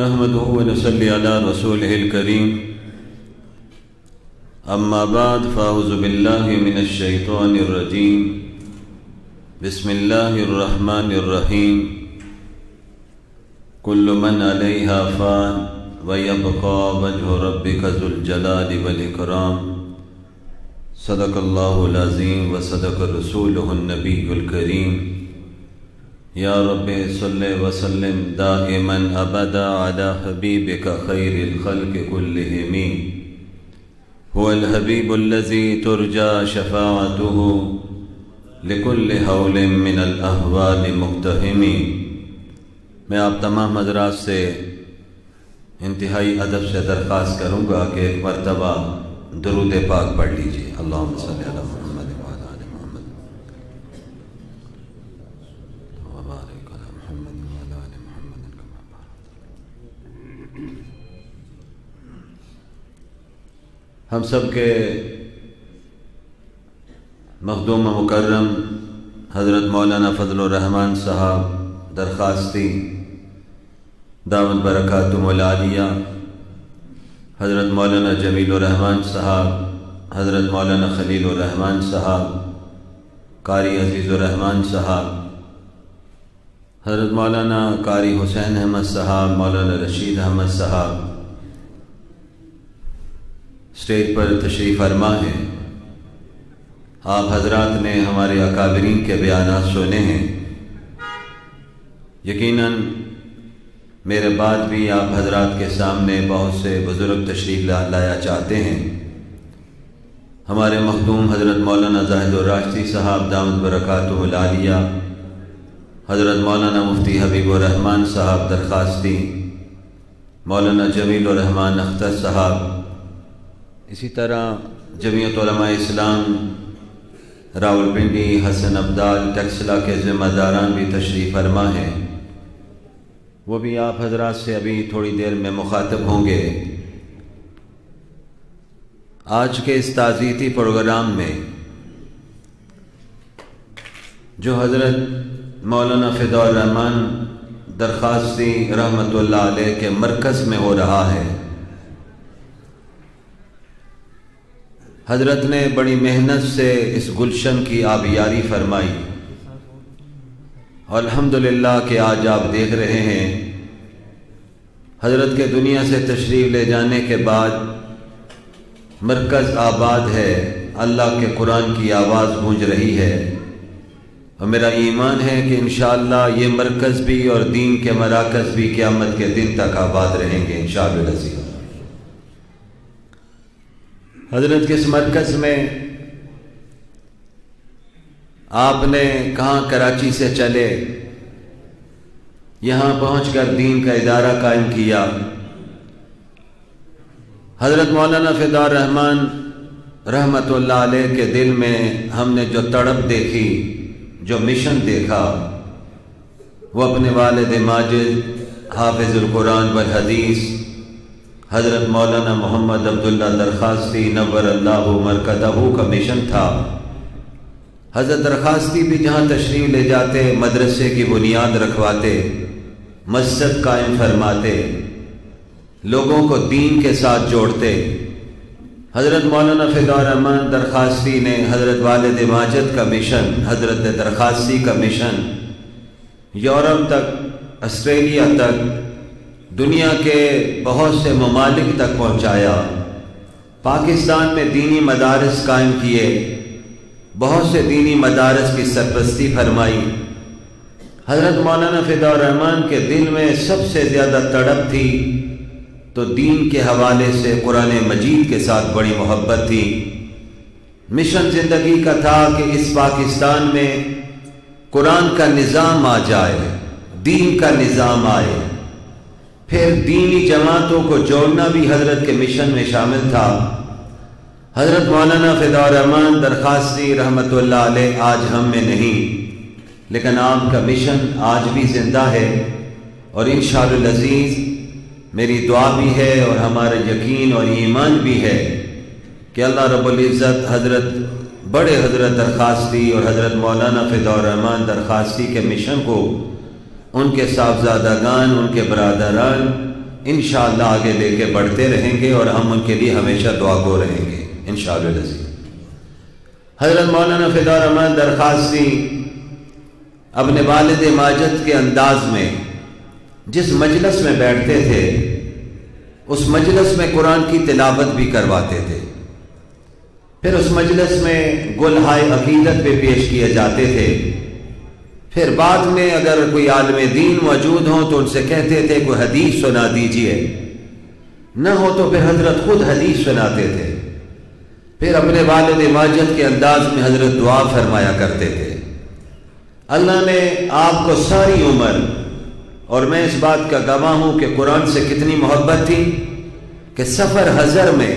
نحمده ونصلي على رسوله الكريم. أما بعد، فأعوذ بالله من الشيطان الرجيم. بسم الله الرحمن الرحيم. كل من عليها فان ويبقى وجه ربك ذو الجلال والإكرام. صدق الله العظيم وصدق رسوله النبي الكريم. یا رب صلی وسلم دائما ابدا على حبيبك خير الخلق كلهم هو الحبيب الذي ترجى شفاعته لكل حول من الاحوال مقتحم. میں آپ تمام حضرات سے انتہائی ادب سے درخواست کروں گا کہ ایک مرتبہ درود پاک پڑھ لیجیے اللہ صلی اللہ محمد وعلى آل محمد وبارك على محمد وعلى آل محمد كما باركت ہم سب کے مخدوم مکرم حضرت مولانا فضل الرحمن صاحب درخواستی، دعوت برکاتم العالیہ حضرت مولانا جمیل الرحمن صاحب، حضرت مولانا خلیل الرحمن صاحب، قاری عزیز الرحمن صاحب، حضرت مولانا قاری حسین احمد صاحب، مولانا رشید احمد صاحب اسٹیج پر تشریف فرما ہے آپ حضرات نے ہمارے اکابرین کے بیانات سنے ہیں۔ یقیناً میرے بعد بھی آپ حضرات کے سامنے بہت سے بزرگ تشریف لایا چاہتے ہیں۔ ہمارے مخدوم حضرت مولانا زاہد الراشتی صاحب دامد برکات العالیہ، حضرت مولانا مفتی حبیب الرحمن صاحب درخواستی مولانا جمیل الرحمن اختر صاحب اسی طرح جمعیت علماء اسلام راول پنڈی حسن عبدال ٹیکسلا کے ذمہ داران بھی تشریف فرما ہیں۔ وہ بھی آپ حضرات سے ابھی تھوڑی دیر میں مخاطب ہوں گے۔ آج کے اس تعزیتی پروگرام میں جو حضرت مولانا فدا الرحمن درخواستی رحمۃ اللہ علیہ کے مرکز میں ہو رہا ہے۔ حضرت نے بڑی محنت سے اس گلشن کی آبیاری فرمائی۔ اور الحمدللہ کہ آج آپ دیکھ رہے ہیں۔ حضرت کے دنیا سے تشریف لے جانے کے بعد مرکز آباد ہے۔ اللہ کے قرآن کی آواز گونج رہی ہے۔ اور میرا ایمان ہے کہ انشاءاللہ یہ مرکز بھی اور دین کے مراکز بھی قیامت کے دن تک آباد رہیں گے انشاءاللہ۔ شاء حضرت کے اس مرکز میں آپ نے کہاں کراچی سے چلے؟ یہاں پہنچ کر دین کا ادارہ قائم کیا۔ حضرت مولانا فدا الرحمن رحمت اللہ علیہ کے دل میں ہم نے جو تڑپ دیکھی، جو مشن دیکھا، وہ اپنے والد ماجد، حافظ القرآن والحدیث حضرت مولانا محمد عبداللہ درخواستی نور اللہ مرکدہ کا مشن تھا۔ حضرت درخواستی بھی جہاں تشریف لے جاتے، مدرسے کی بنیاد رکھواتے، مسجد قائم فرماتے، لوگوں کو دین کے ساتھ جوڑتے۔ حضرت مولانا فدا الرحمن درخواستی نے حضرت والد ماجد کا مشن حضرت درخواستی کا مشن یورپ تک، آسٹریلیا تک دنیا کے بہت سے ممالک تک پہنچایا۔ پاکستان میں دینی مدارس قائم کیے۔ بہت سے دینی مدارس کی سرپرستی فرمائی۔ حضرت مولانا فدا الرحمن کے دل میں سب سے زیادہ تڑپ تھی۔ تو دین کے حوالے سے قرآن مجید کے ساتھ بڑی محبت تھی۔ مشن زندگی کا تھا کہ اس پاکستان میں قرآن کا نظام آ جائے، دین کا نظام آئے۔ پھر دینی جماعتوں کو جوڑنا بھی حضرت کے مشن میں شامل تھا۔ حضرت مولانا فدا الرحمن درخواستی رحمت اللہ علیہ آج ہم میں نہیں، لیکن آپ کا مشن آج بھی زندہ ہے۔ اور انشاءاللہ العزیز میری دعا بھی ہے اور ہمارا یقین اور ایمان بھی ہے کہ اللہ رب العزت حضرت، بڑے حضرت درخواستی اور حضرت مولانا فدا الرحمن درخواستی کے مشن کو ان کے صاحبزادگان ان کے برادران، انشاءاللہ آگے لے کے بڑھتے رہیں گے اور ہم ان کے لیے ہمیشہ دعا گو رہیں گے، انشاءاللہ شاء حضرت مولانا فدا رحمان درخواستی اپنے والد ماجد کے انداز میں، جس مجلس میں بیٹھتے تھے، اس مجلس میں قرآن کی تلاوت بھی کرواتے تھے۔ پھر اس مجلس میں گلہائے عقیدت پہ پیش کیے جاتے تھے۔ پھر بعد میں اگر کوئی عالم دین موجود ہوں تو ان سے کہتے تھے کوئی حدیث سنا دیجیے۔ نہ ہو تو پھر حضرت خود حدیث سناتے تھے۔ پھر اپنے والد ماجد کے انداز میں حضرت دعا فرمایا کرتے تھے۔ اللہ نے آپ کو ساری عمر، اور میں اس بات کا گواہ ہوں کہ قرآن سے کتنی محبت تھی کہ سفر حضر میں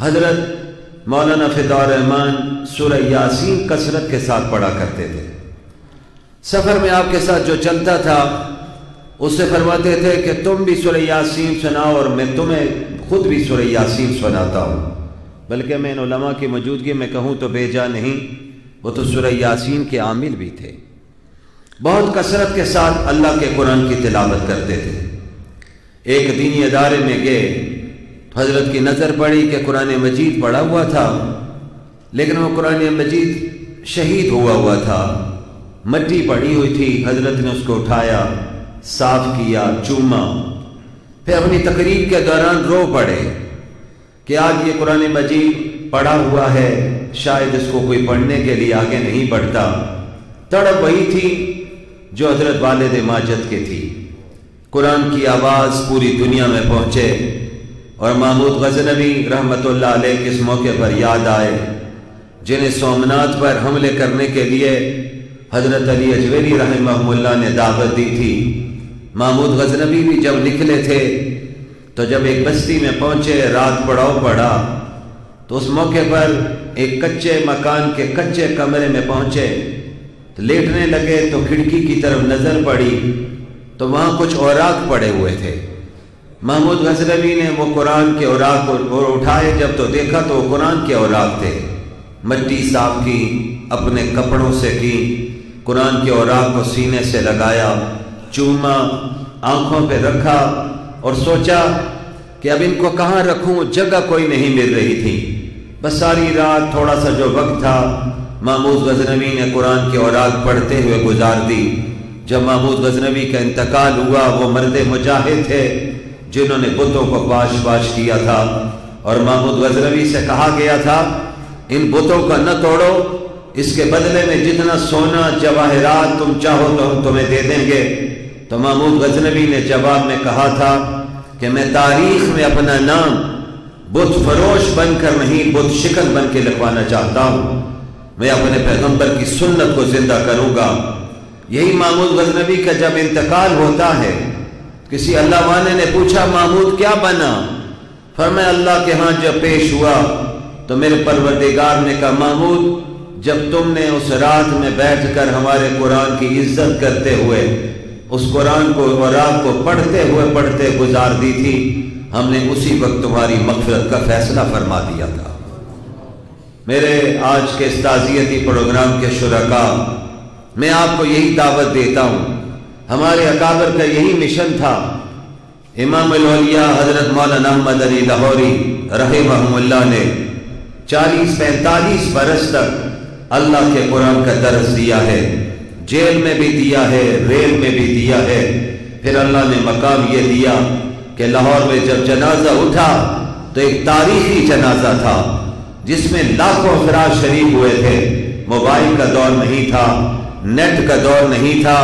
حضرت مولانا فدا الرحمان سورہ یاسین کثرت کے ساتھ پڑھا کرتے تھے۔ سفر میں آپ کے ساتھ جو چلتا تھا، اس سے فرماتے تھے کہ تم بھی سورہ یاسین سناؤ اور میں تمہیں خود بھی سورہ یاسین سناتا ہوں۔ بلکہ میں ان علماء کی موجودگی میں کہوں تو بے جا نہیں، وہ تو سورہ یاسین کے عامل بھی تھے۔ بہت کثرت کے ساتھ اللہ کے قرآن کی تلاوت کرتے تھے۔ ایک دینی ادارے میں گئے، حضرت کی نظر پڑی کہ قرآن مجید پڑا ہوا تھا، لیکن وہ قرآن مجید شہید ہوا ہوا تھا۔ مٹی پڑی ہوئی تھی، حضرت نے اس کو اٹھایا، صاف کیا، چوما۔ پھر اپنی تقریب کے دوران رو پڑے کہ آج یہ قرآن مجید پڑا ہوا ہے، شاید اس کو کوئی پڑھنے کے لیے آگے نہیں بڑھتا۔ تڑپ وہی تھی جو حضرت والد ماجد کے تھی۔ قرآن کی آواز پوری دنیا میں پہنچے اور محمود غزنوی رحمت اللہ علیہ کس موقع پر یاد آئے، جنہیں سومنات پر حملے کرنے کے لیے حضرت علی اجویری رحمہ اللہ نے دعوت دی تھی۔ محمود غزنبی بھی جب نکلے تھے، تو جب ایک بستی میں پہنچے، رات پڑاؤ پڑا، تو اس موقع پر ایک کچے مکان کے کچے کمرے میں پہنچے۔ تو لیٹنے لگے، تو کھڑکی کی طرف نظر پڑی، تو وہاں کچھ اوراق پڑے ہوئے تھے۔ محمود غزنبی نے وہ قرآن کے اوراق کو اٹھائے، جب تو دیکھا تو وہ قرآن کے اوراق تھے۔ مٹی صاف کی، اپنے کپڑوں سے کی قرآن کے اوراق کو سینے سے لگایا، چوما، آنکھوں پہ رکھا اور سوچا کہ اب ان کو کہاں رکھوں؟ جگہ کوئی نہیں مل رہی تھی۔ بس ساری رات تھوڑا سا جو وقت تھا محمود غزنوی نے قرآن کے اوراق پڑھتے ہوئے گزار دی۔ جب محمود غزنوی کا انتقال ہوا، وہ مرد مجاہد تھے جنہوں نے بتوں کو باش باش کیا تھا۔ اور محمود غزنوی سے کہا گیا تھا، ان بتوں کا نہ توڑو اس کے بدلے میں جتنا سونا جواہرات تم چاہو تو ہم تمہیں دے دیں گے۔ تو محمود غزنبی نے جواب میں کہا تھا کہ میں تاریخ میں اپنا نام بت فروش بن کر نہیں، بت شکل بن کے لکھوانا چاہتا ہوں۔ میں اپنے پیغمبر کی سنت کو زندہ کروں گا۔ یہی محمود غزنبی کا جب انتقال ہوتا ہے، کسی اللہ والے نے پوچھا، محمود، کیا بنا؟ فرمایا، اللہ کے ہاں جب پیش ہوا تو میرے پروردگار نے کہا، محمود جب تم نے اس رات میں بیٹھ کر ہمارے قرآن کی عزت کرتے ہوئے، اس قرآن کو اور رات کو پڑھتے ہوئے پڑھتے گزار دی تھی، ہم نے اسی وقت تمہاری مغفرت کا فیصلہ فرما دیا تھا۔ میرے آج کے استازیتی پروگرام کے شرکا، میں آپ کو یہی دعوت دیتا ہوں۔ ہمارے اکابر کا یہی مشن تھا۔ امام الولیاء حضرت مولانا احمد علی لاہوری رحمہ اللہ نے چالیس پینتالیس برس تک اللہ کے قرآن کا درس دیا ہے، جیل میں بھی دیا ہے، ریل میں بھی دیا ہے۔ پھر اللہ نے مقام یہ دیا کہ لاہور میں جب جنازہ اٹھا تو ایک تاریخی جنازہ تھا، جس میں لاکھوں افراد شریک ہوئے تھے۔ موبائل کا دور نہیں تھا، نیٹ کا دور نہیں تھا،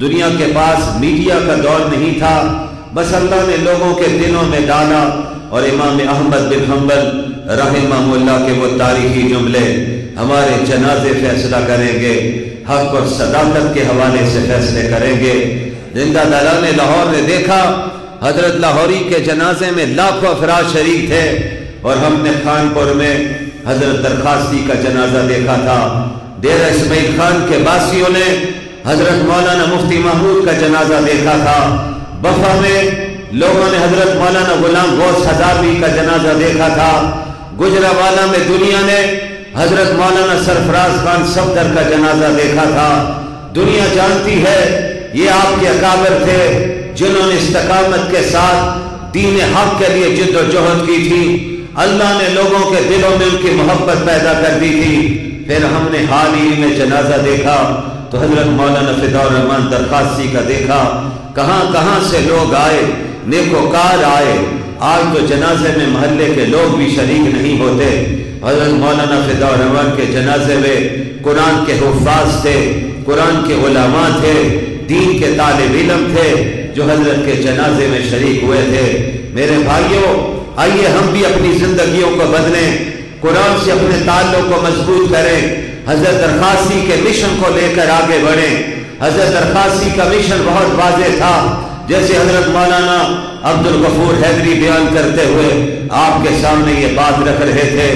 دنیا کے پاس میڈیا کا دور نہیں تھا۔ بس اللہ نے لوگوں کے دلوں میں ڈالا اور امام احمد بن حنبل رحمہ اللہ کے وہ تاریخی جملے ہمارے جنازے فیصلہ کریں گے، حق اور صداقت کے حوالے سے فیصلے کریں گے۔ زندہ دلال لاہور نے دیکھا، حضرت لاہوری کے جنازے میں لاکھوں افراد شریک تھے اور ہم نے خان پور میں حضرت درخواستی کا جنازہ دیکھا تھا۔ ڈیرہ اسماعیل خان کے باسیوں نے حضرت مولانا مفتی محمود کا جنازہ دیکھا تھا۔ بفا میں لوگوں نے حضرت مولانا غلام گوش ہزاروی کا جنازہ دیکھا تھا۔ گجرا والا میں دنیا نے حضرت مولانا سرفراز خان صفدر کا جنازہ دیکھا تھا۔ دنیا جانتی ہے، یہ آپ کے اکابر تھے جنہوں نے استقامت کے ساتھ دین حق کے لیے جد و جہد کی تھی۔ اللہ نے لوگوں کے دلوں میں ان کی محبت پیدا کر دی تھی۔ پھر ہم نے حال ہی میں جنازہ دیکھا۔ تو حضرت مولانا فدا الرحمان درخواستی کا دیکھا۔ کہاں کہاں سے لوگ آئے؟ نیکوکار آئے۔ آج تو جنازے میں محلے کے لوگ بھی شریک نہیں ہوتے۔ حضرت مولانا فدا الرحمان کے جنازے میں قرآن کے حفاظ تھے، قرآن کے علماء تھے، دین کے طالب علم تھے جو حضرت کے جنازے میں شریک ہوئے تھے۔ میرے بھائیوں آئیے ہم بھی اپنی زندگیوں کو بدلیں، قرآن سے اپنے تعلق کو مضبوط کریں۔ حضرت درخواستی کے مشن کو لے کر آگے بڑھیں۔ حضرت درخواستی کا مشن بہت واضح تھا۔ جیسے حضرت مولانا عبد الغفور حیدری بیان کرتے ہوئے آپ کے سامنے یہ بات رکھ رہے تھے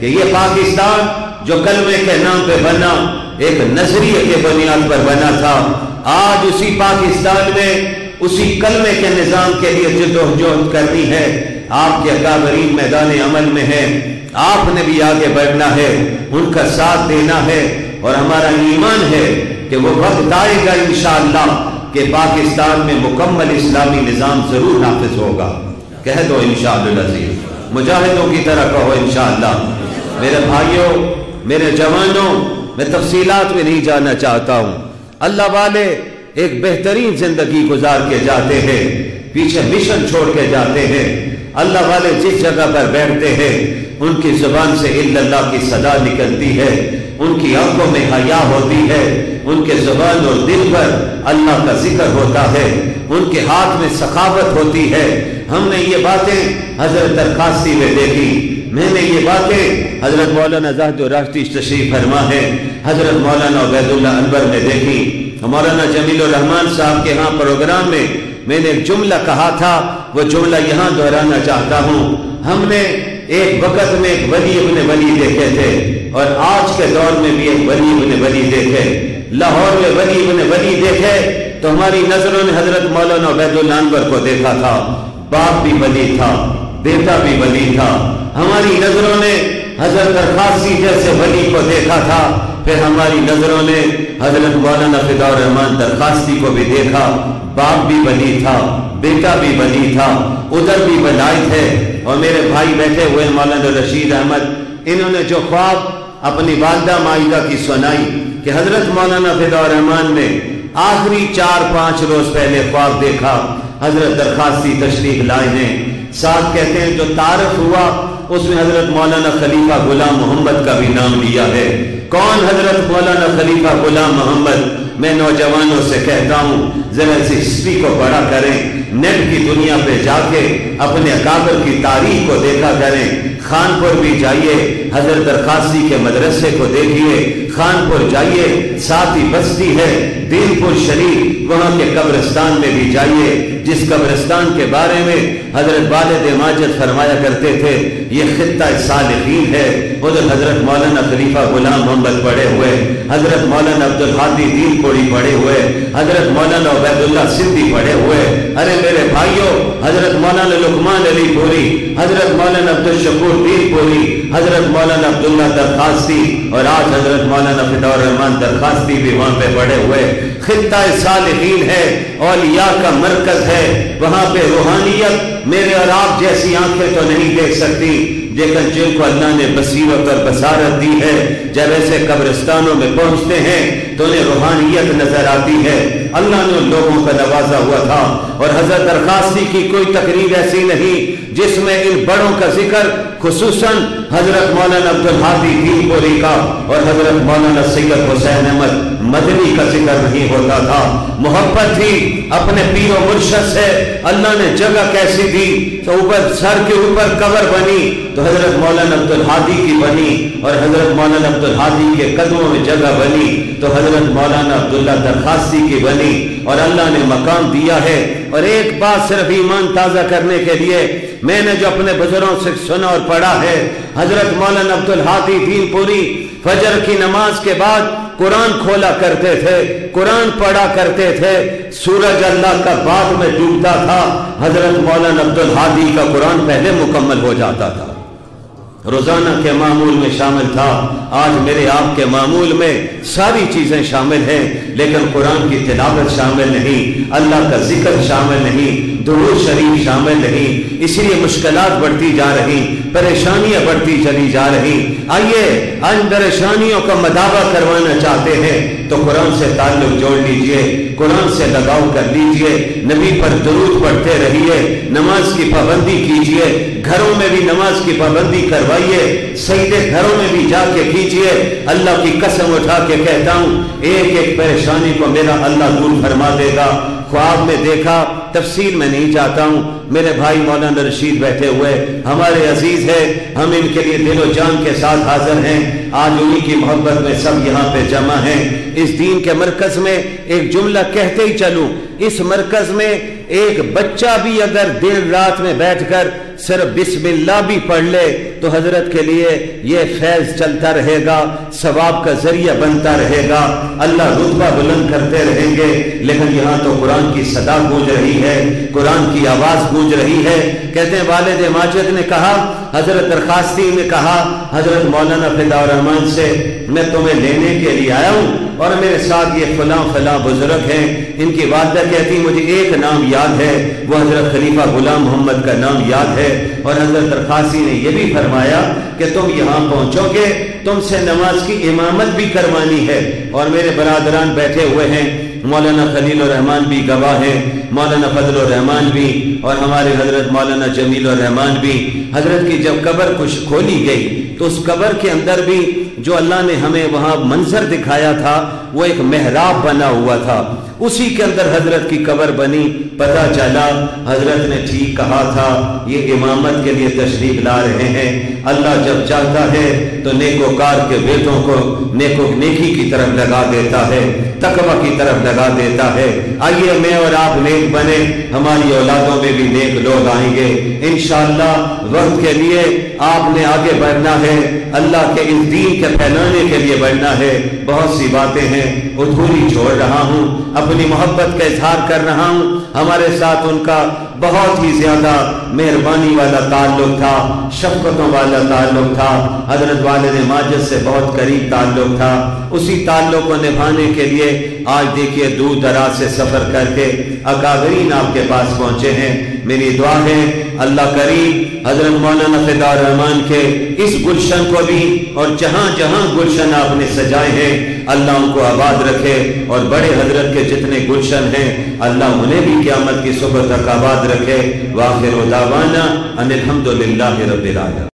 کہ یہ پاکستان جو کلمے کے نام پہ بنا، ایک نظریے کے بنیاد پر بنا تھا، آج اسی پاکستان میں اسی کلمے کے نظام کے لیے جد و جہد کرنی ہے۔ آپ کے اکابرین میدان عمل میں ہے آپ نے بھی آگے بڑھنا ہے، ان کا ساتھ دینا ہے اور ہمارا ایمان ہے کہ وہ وقت آئے گا انشاءاللہ۔ کہ پاکستان میں مکمل اسلامی نظام ضرور نافذ ہوگا۔ کہہ دو انشاءاللہ مجاہدوں کی طرح کہو انشاءاللہ میرے بھائیوں، میرے جوانوں، میں تفصیلات میں نہیں جانا چاہتا ہوں۔ اللہ والے ایک بہترین زندگی گزار کے جاتے ہیں، پیچھے مشن چھوڑ کے جاتے ہیں۔ اللہ والے جس جگہ پر بیٹھتے ہیں، ان کی زبان سے اللہ کی صدا نکلتی ہے۔ ان کی آنکھوں میں حیا ہوتی ہے۔ ان کے زبان اور دل پر اللہ کا ذکر ہوتا ہے، ان کے ہاتھ میں سخاوت ہوتی ہے۔ ہم نے یہ باتیں حضرت درخواستی میں دیکھی۔ میں نے یہ باتیں حضرت مولانا زہد و راشتی تشریف فرما ہے، حضرت مولانا عبید اللہ انور نے دیکھی۔ مولانا جمیل الرحمان صاحب کے ہاں پروگرام میں میں نے ایک جملہ کہا تھا، وہ جملہ یہاں دہرانا چاہتا ہوں۔ ہم نے ایک وقت میں ایک ولی ابن ولی دیکھے تھے اور آج کے دور میں بھی ایک ولی ابن ولی دیکھے۔ لاہور میں ولی ابن ولی دیکھے تو ہماری نظروں نے حضرت مولانا عبید الانور کو دیکھا تھا، باپ بھی ولی تھا، بیٹا بھی ولی تھا۔ ہماری نظروں نے حضرت درخواسی جیسے ولی کو دیکھا تھا، پھر ہماری نظروں نے حضرت مولانا فدا الرحمان درخواستی کو بھی دیکھا۔ باپ بھی ولی تھا، بیٹا بھی ولی تھا، ادھر بھی بلائی تھے۔ اور میرے بھائی بیٹھے ہوئے مولانا رشید احمد، انہوں نے جو خواب اپنی والدہ مائدہ کی سنائی کہ حضرت مولانا فدا الرحمان نے آخری چار پانچ روز پہلے خواب دیکھا، حضرت درخواستی تشریف لائے ہیں۔ ساتھ کہتے ہیں، جو تعارف ہوا، اس میں حضرت مولانا خلیفہ غلام محمد کا بھی نام لیا ہے۔ کون حضرت مولانا خلیفہ غلام محمد؟ میں نوجوانوں سے کہتا ہوں، ذرا سے ہسٹری کو بڑا کریں۔ نیٹ کی دنیا پہ جا کے اپنے اکابر کی تاریخ کو دیکھا کریں۔ خانپور بھی جائیے، حضرت درخواستی کے مدرسے کو دیکھیے۔ خانپور جائیے ساتھ ہی بستی ہے، دین پور شریف وہاں کے قبرستان میں بھی جائیے۔ جس قبرستان کے بارے میں حضرت والد ماجد فرمایا کرتے تھے، یہ خطہ صالحین ہے۔ ادھر حضرت مولانا خلیفہ غلام محمد پڑے ہوئے، حضرت مولانا عبد الحادی دین پوڑی پڑے ہوئے، حضرت مولانا عبید اللہ سندھی پڑے ہوئے۔ ارے میرے بھائیوں حضرت مولانا لکمان علی پوری، حضرت مولانا عبد الشکور دین پوری، حضرت مولانا عبداللہ درخواستی اور آج حضرت مولانا فدا الرحمان درخواستی بھی وہاں پہ پڑے ہوئے۔ خطہ صالحین ہے، اولیاء کا مرکز ہے۔ وہاں پہ روحانیت میرے اور آپ جیسی آنکھیں تو نہیں دیکھ سکتی، لیکن جن کو اللہ نے بصیرت اور بصارت دی ہے، جب ایسے قبرستانوں میں پہنچتے ہیں، تو انہیں روحانیت نظر آتی ہے۔ اللہ نے ان لوگوں کا نوازا ہوا تھا، اور حضرت درخواستی کی کوئی تقریب ایسی نہیں، جس میں ان بڑوں کا ذکر خصوصاً حضرت مولانا عبد الحادی دین پوری کا اور حضرت مولانا سید حسین احمد۔ مدنی کا ذکر نہیں ہوتا تھا۔ محبت تھی اپنے پیر و مرشد سے۔ اللہ نے جگہ کیسی دی تو اوپر سر کے اوپر قبر بنی تو حضرت مولانا عبد الحادی کی بنی اور حضرت مولانا عبد الحادی کے قدموں میں جگہ بنی تو حضرت مولانا عبداللہ درخواستی کی بنی اور اللہ نے مقام دیا ہے۔ اور ایک بات صرف ایمان تازہ کرنے کے لیے میں نے جو اپنے بزرگوں سے سنا اور پڑھا ہے، حضرت مولانا عبد الحادی دین پوری فجر کی نماز کے بعد قرآن کھولا کرتے تھے، قرآن پڑھا کرتے تھے، سورج اللہ کا بعد میں ڈوبتا تھا، حضرت مولانا عبد الحادی کا قرآن پہلے مکمل ہو جاتا تھا۔ روزانہ کے معمول میں شامل تھا۔ آج میرے آپ کے معمول میں ساری چیزیں شامل ہیں، لیکن قرآن کی تلاوت شامل نہیں، اللہ کا ذکر شامل نہیں درود شریف شامل نہیں اسی لیے مشکلات بڑھتی جا رہی پریشانیاں بڑھتی چلی جا رہی آئیے ان پریشانیوں کا مداوع کروانا چاہتے ہیں۔ تو قرآن سے تعلق جوڑ لیجیے، قرآن سے لگاؤ کر لیجیے۔ نبی پر درود پڑھتے رہیے، نماز کی پابندی کیجیے۔ گھروں میں بھی نماز کی پابندی کروائیے۔ سیدے گھروں میں بھی جا کے کیجیے۔ اللہ کی قسم اٹھا کے کہتا ہوں، ایک ایک پریشانی کو میرا اللہ دور فرما دے گا۔ خواب میں دیکھا تفصیل میں نہیں چاہتا ہوں میرے بھائی مولانا رشید بیٹھے ہوئے، ہمارے عزیز ہے ہم ان کے لیے دل و جان کے ساتھ حاضر ہیں۔ آج انہی کی محبت میں سب یہاں پہ جمع ہیں۔ اس دین کے مرکز میں ایک جملہ کہتے ہی چلوں۔ اس مرکز میں ایک بچہ بھی اگر دیر رات میں بیٹھ کر صرف بسم اللہ بھی پڑھ لے، تو حضرت کے لیے یہ فیض چلتا رہے گا، ثواب کا ذریعہ بنتا رہے گا۔ اللہ رتبہ بلند کرتے رہیں گے، لیکن یہاں تو قرآن کی صدا گونج رہی ہے، قرآن کی آواز گونج رہی ہے۔ کہتے ہیں، والد ماجد نے کہا، حضرت درخواستی نے کہا، حضرت مولانا فدا الرحمان سے، میں تمہیں لینے کے لیے آیا ہوں اور میرے ساتھ یہ فلاں فلاں بزرگ ہیں۔ ان کی والدہ کہتی، مجھے ایک نام یاد ہے۔ وہ حضرت خلیفہ غلام محمد کا نام یاد ہے۔ اور حضرت درخواسی نے یہ بھی فرمایا کہ تم یہاں پہنچو گے۔ تم سے نماز کی امامت بھی کروانی ہے۔ اور میرے برادران بیٹھے ہوئے ہیں۔ مولانا خلیل الرحمان بھی گواہ ہیں، مولانا فضل الرحمان بھی، اور ہمارے حضرت مولانا جمیل الرحمان بھی۔ حضرت کی جب قبر کچھ کھولی گئی، تو اس قبر کے اندر بھی جو اللہ نے ہمیں وہاں منظر دکھایا تھا، وہ ایک محراب بنا ہوا تھا۔ اسی کے اندر حضرت کی قبر بنی پتہ چلا، حضرت نے ٹھیک کہا تھا، یہ امامت کے لیے تشریف لا رہے ہیں۔ اللہ جب چاہتا ہے تو نیکوکار کے بیٹوں کو نیکو نیکی کی طرف لگا دیتا ہے، تقوی کی طرف لگا دیتا ہے۔ آئیے میں اور آپ نیک بنے، ہماری اولادوں میں بھی نیک لوگ آئیں گے۔ انشاءاللہ، وقت کے لیے آپ نے آگے بڑھنا ہے۔ اللہ کے اس دین کے پھیلانے کے لیے بڑھنا ہے۔ بہت سی باتیں ہیں، ادھوری چھوڑ رہا ہوں، اپنی محبت کا اظہار کر رہا ہوں۔ ہمارے ساتھ ان کا بہت ہی زیادہ مہربانی والا تعلق تھا، شفقتوں والا تعلق تھا، حضرت والد ماجد سے بہت قریب تعلق تھا۔ اسی تعلق کو نبھانے کے لیے آج دیکھیے دور دراز سے سفر کر کے اکابرین آپ کے پاس پہنچے ہیں۔ میری دعا ہے، اللہ کریم حضرت مولانا فدا الرحمان کے اس گلشن کو بھی اور جہاں جہاں گلشن آپ نے سجائے ہیں، اللہ ان کو آباد رکھے اور بڑے حضرت کے جتنے گلشن ہیں، اللہ انہیں بھی قیامت کی صبح تک آباد رکھے۔ واخر دعوانا ان الحمدللہ رب العالمین۔